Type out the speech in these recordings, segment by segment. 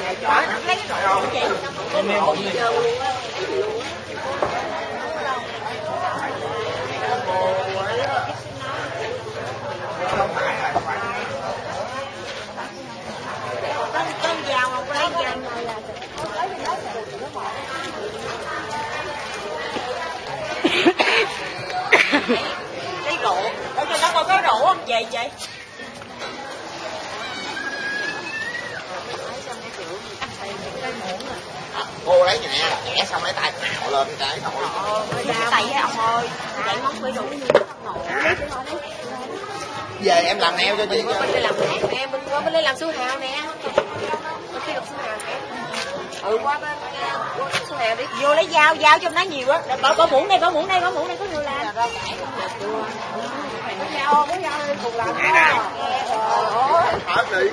lấy cái rổ chị Mê bụng đi. con con vào lấy rượu ở trên đó con có rượu không chị chị cô lấy nhà nè? Nhẹ xong lấy tay? Cạo lên cái nổi tay với ông ơi. Vậy món phải rượu như về em làm neo cho chị bên đây làm em bên qua bên đây làm su hào nè. Bên kia làm su hào nè. Ừ qua bên su hào đi. Vô lấy dao dao cho nó nhiều á. Bỏ bỏ muỗng đây bỏ muỗng đây bỏ muỗng đây có người làm. Có dao có dao cùng làm đó. Hỏi đi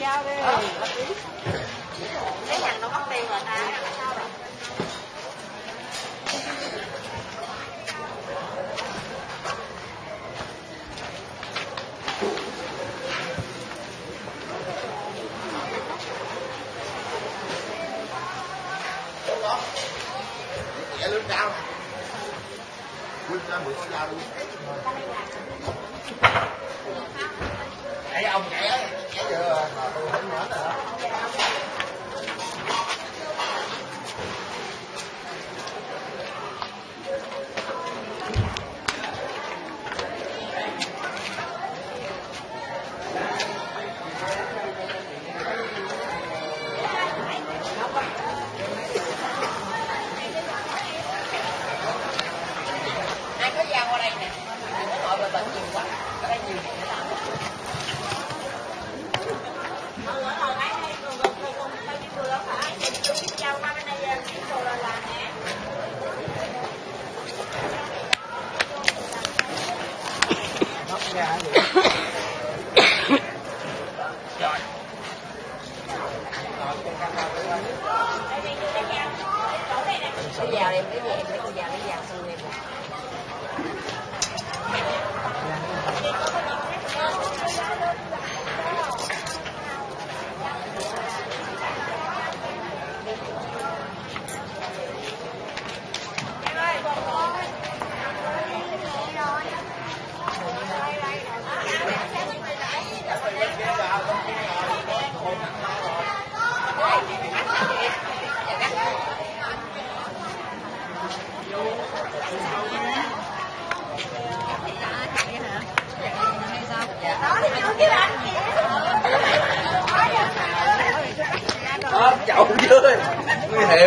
giao đi. Lấy hàng nó mất tiền rồi ta nhẹ lưng cao nè Ê, ông nhẹ nhẹ chưa? Mà tôi không mến rồi đó ai có dao qua đây nè ngồi bờ bệnh nhiều quá ở đây nhiều để làm Cái dao em cái gì em lấy con dao lấy dao xong em Ốp chậu chơi.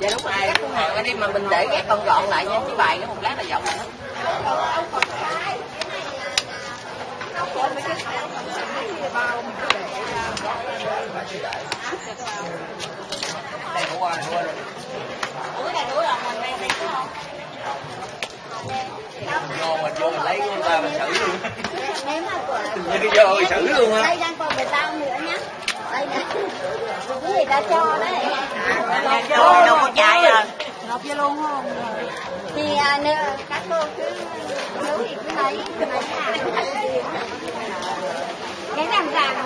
dạ đúng rồi con hàng ở đây mà mình để ghép còn gọn lại nha chứ bài nó một lát là dọc rồi đi Vô mình vô mình lấy của người ta mình xử luôn. Của Như cái vô xử luôn á. đây đang còn người ta nữa nhá người. Cái gì ta cho đấy. vô đâu có chạy rồi Nộp vô luôn không? Thì à, nếu các cô cứ nếu thì cứ lấy cứ lấy hàng. Cái làm rằng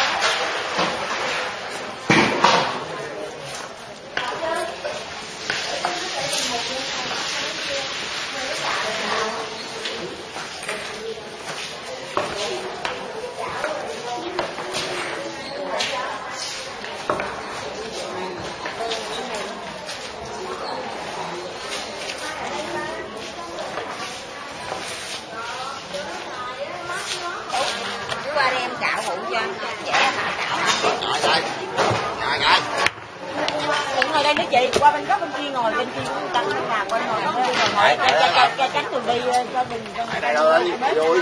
tránh đường đi cho đừng ở đây đâu đi vui.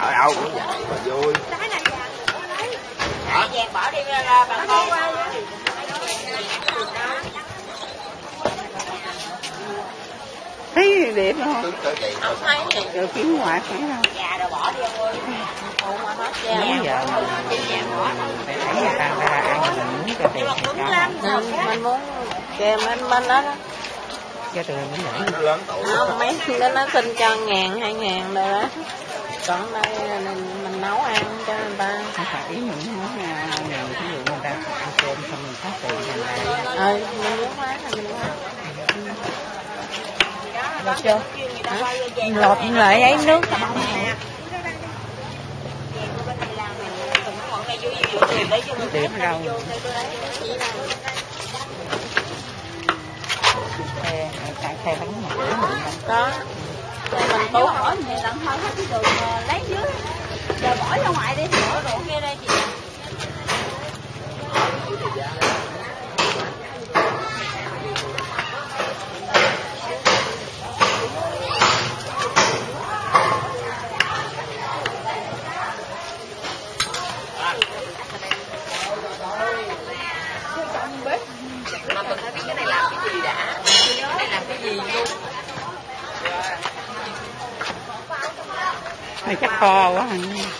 Ở đâu cũng vậy mà vui. Hả? Bỏ đi ra bà con qua thấy đẹp không không thấy gì rồi kiếm ngoại phải không? Già rồi bỏ đi ông ơi. Nãy giờ mình phải thấy người ta ra ăn mình muốn cho tiền đúng lắm mình muốn kìa mình mình đó đó. Cho tiền mình tuổi không mấy nó nó xin cho ngàn hai ngàn rồi đó. Còn đây mình, mình nấu ăn cho người ta. Không phải ý mình muốn à, người ví dụ người ta ăn cơm xong mình phát tiền mình là ừ mình muốn quá là mình quá được chưa? Lột lại ấy nước điểm đâu chạy xe bắn một đứa mình đó mình tủ bỏ gì lần thôi hết cái đường mà lấy dưới giờ bỏ ra ngoài đi. Bỏ đồ kia đây chị escola ainda. Né?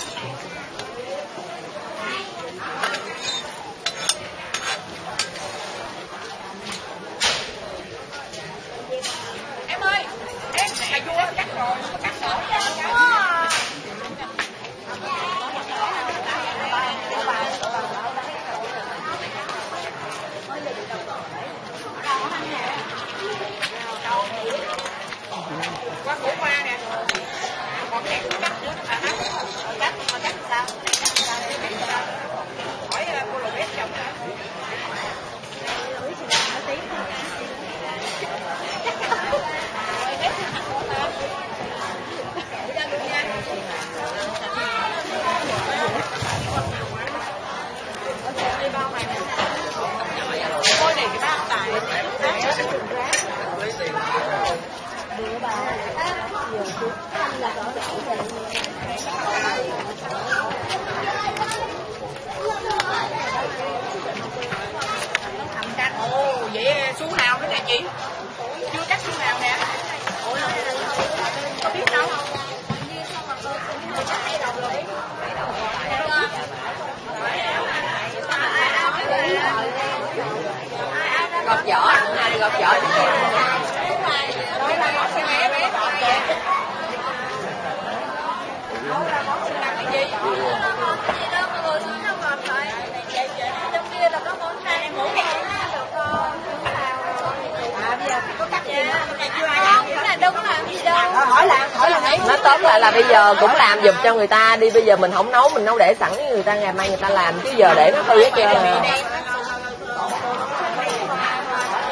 kho quá hả ồ vậy su hào nữa nè chị chưa cắt su hào nè ủa có biết đâu gọt vỏ này gọt vỏ tóm lại là bây giờ cũng làm giùm cho người ta đi. Bây giờ mình không nấu mình nấu để sẵn người ta ngày mai người ta làm. Chứ giờ để nó hư hết trơn rồi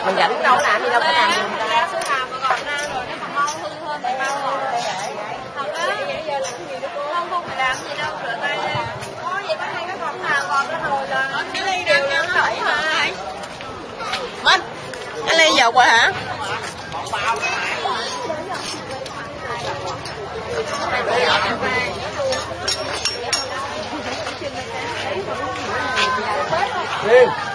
mình rảnh đâu làm gì đâu có làm Minh, cái Ly vào rồi hả? Đi.